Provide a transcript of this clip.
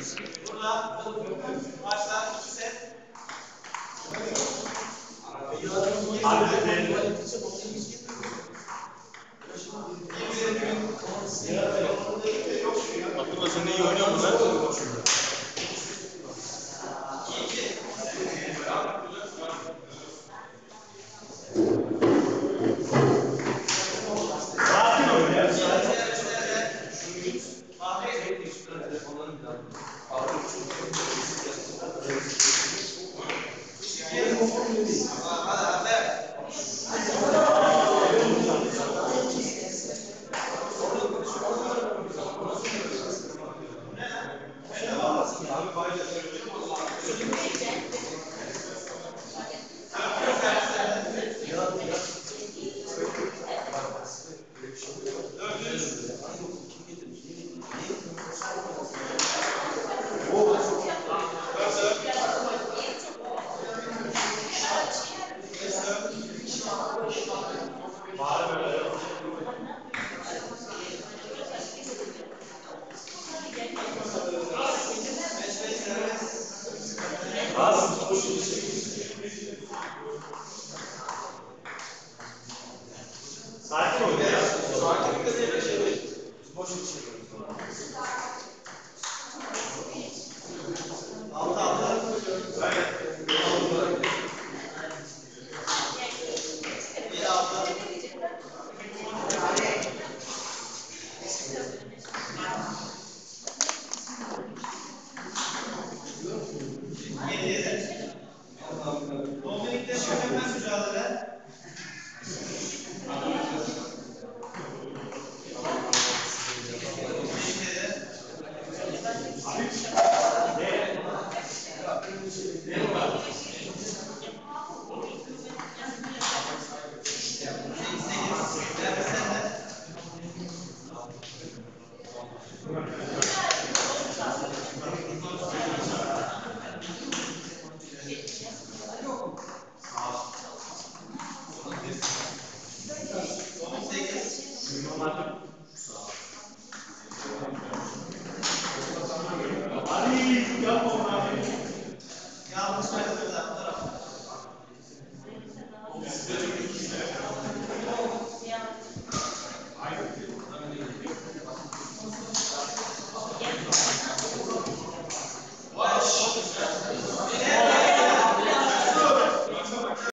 Burada başlar iki set. Sen de iyi oynuyor musun Ne var? Obrigado,